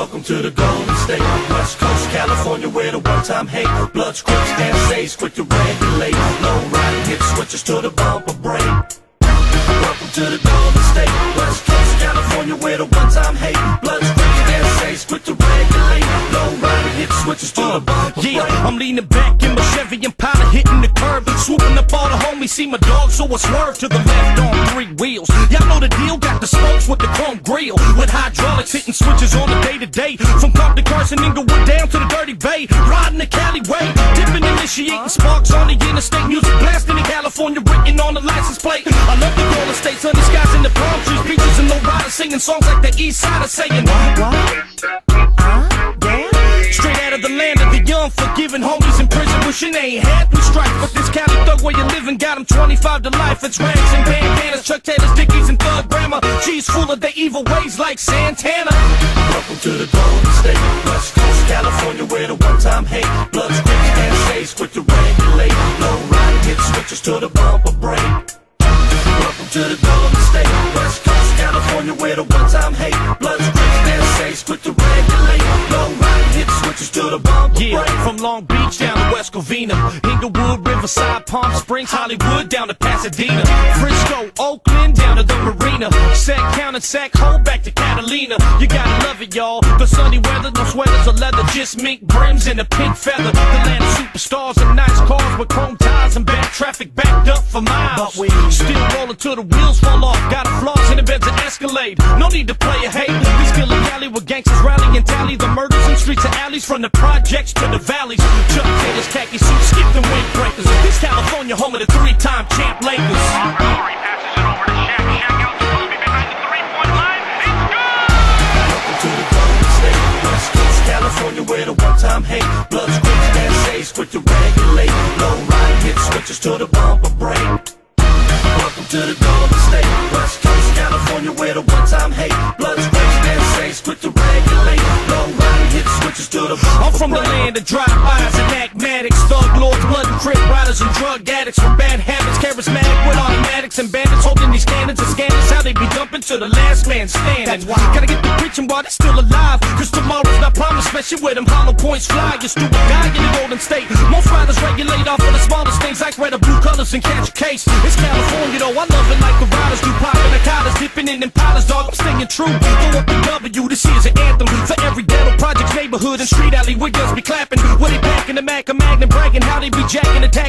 Welcome to the Golden State, West Coast, California, where the one-time hate, bloods, crips, and saves, quick to regulate. Low riding hit switches to the bumper break. Welcome to the Golden State, West Coast, California, where the one-time hate, bloods, crips, and saves, quick to regulate. Low riding hit switches to the bumper Yeah, break. I'm leaning back in my Chevy Impala, hitting the curb, swooping up all the homies. See my dog, so I swerve to the left on three wheels. Y'all know the deal, got the spokes with the chrome grill, with hydraulics hitting switches on the day to day. From Compton, Carson, Inglewood down to the Dirty Bay, riding the Cali way, dipping, initiating sparks on the interstate. Music blasting in California, written on the license plate. I love the Golden State, sunny skies and the palm trees, beaches and low riders singing songs like the East Side are saying. Straight out of the land of the young, forgiving homies in prison, wishing they ain't had three strikes. But this Cali thug where you living got 'em 25 to life. It's rags and bandanas, Chuck Taylor's, Dickies, and. G's full of their evil ways like Santana. Welcome to the Golden State, West Coast, California, where the one-time hate, bloods, crips, and saves, quick to regulate. Low riding hit switches to the bumper break. Welcome to the Golden State, West Coast, California, where the one-time hate, bloods, crips, and saves, quick to regulate. Low riding hit switches to the bumper Yeah, break. from Long Beach down to West Covina, Inglewood, Riverside, Palm Springs, Hollywood, down to Pasadena, Frisco, Oakland, down to the Marina, Sac County, sack, hold back to Catalina. You gotta love it, y'all. The sunny weather, no sweaters or leather, just mink brims and a pink feather. The land of superstars and nice cars with chrome tires and bad traffic backed up for miles. But we- still rolling till the wheels fall off. Got a flaws in the beds of Escalade. No need to play a hate. This killer alley with gangsters rally and tally the murders in streets and alleys from the projects to the valleys. Chuck Taylor's khaki suits, skip the windbreakers. This California home of the three-time champ Lakers. Where the one-time hate, bloods, crips, and saves, quick to regulate. Low riding hit switches to the bumper break. Welcome to the Golden State, West Coast, California, where the one-time hate, bloods, crips, and saves, quick to regulate. Low riding hit switches to the I'm from the land of drive-bys and acmatics, thug lords, blood and crip riders and drug addicts with bad habits, charismatic with automatics and bandits holding these cannons and scanners. To the last man standing. That's why. Gotta get the preaching while they're still alive, cause tomorrow's not promised, especially where them hollow points fly. You stupid guy in the Golden State. Most riders regulate off of the smallest things like red or blue colors and catch a case. It's California though, I love it like the riders do. Popping the collars, dipping in them pilots, dog. I'm staying true. Throw up the W, this is an anthem for every ghetto project, neighborhood, and street alley. We just be clapping. Where they packing the Mac, a Magnum, bragging how they be jacking, attacking.